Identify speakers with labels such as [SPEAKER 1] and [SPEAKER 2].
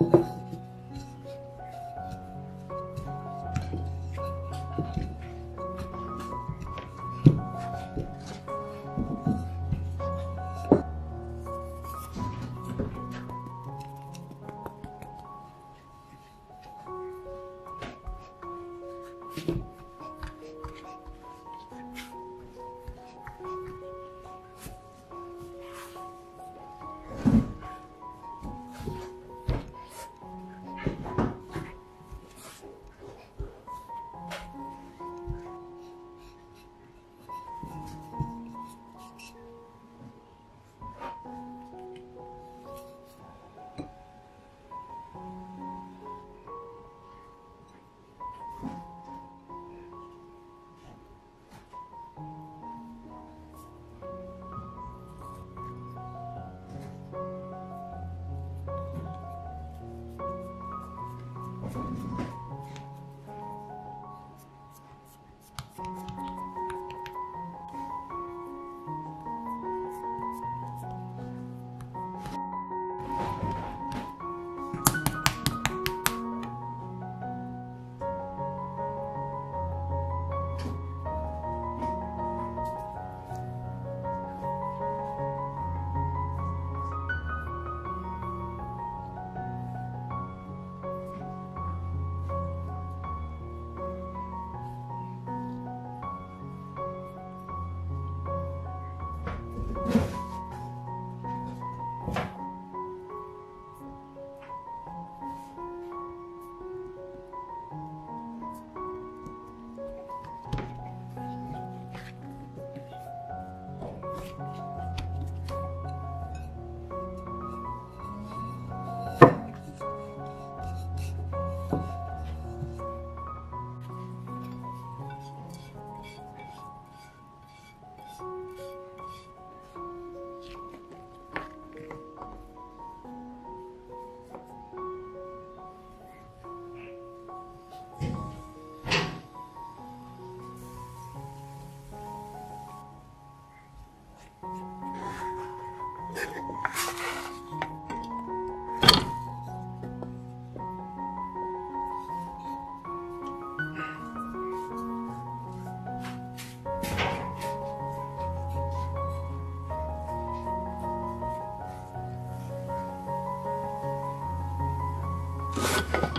[SPEAKER 1] Thank you. you